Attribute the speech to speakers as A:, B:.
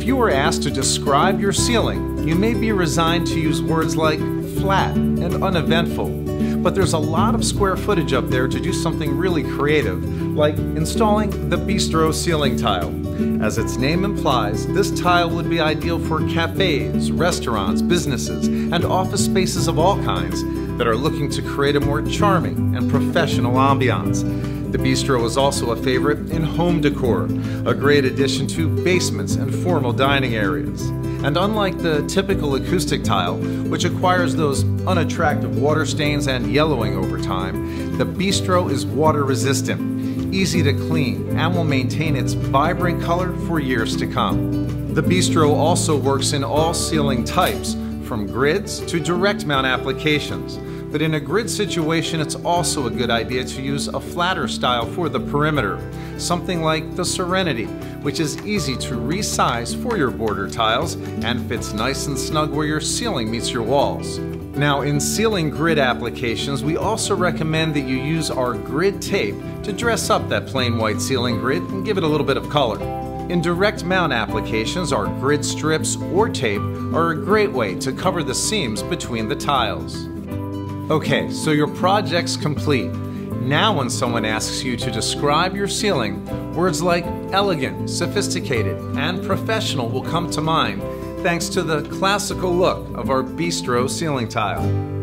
A: If you were asked to describe your ceiling, you may be resigned to use words like flat and uneventful. But there's a lot of square footage up there to do something really creative, like installing the Bistro ceiling tile. As its name implies, this tile would be ideal for cafes, restaurants, businesses, and office spaces of all kinds that are looking to create a more charming and professional ambiance. The bistro is also a favorite in home decor, a great addition to basements and formal dining areas. And unlike the typical acoustic tile, which acquires those unattractive water stains and yellowing over time, the bistro is water resistant, easy to clean, and will maintain its vibrant color for years to come. The bistro also works in all ceiling types, from grids to direct mount applications. But in a grid situation, it's also a good idea to use a flatter style for the perimeter, something like the Serenity, which is easy to resize for your border tiles and fits nice and snug where your ceiling meets your walls. Now, in ceiling grid applications, we also recommend that you use our grid tape to dress up that plain white ceiling grid and give it a little bit of color. In direct mount applications, our grid strips or tape are a great way to cover the seams between the tiles. Okay, so your project's complete. Now when someone asks you to describe your ceiling, words like elegant, sophisticated, and professional will come to mind thanks to the classical look of our bistro ceiling tile.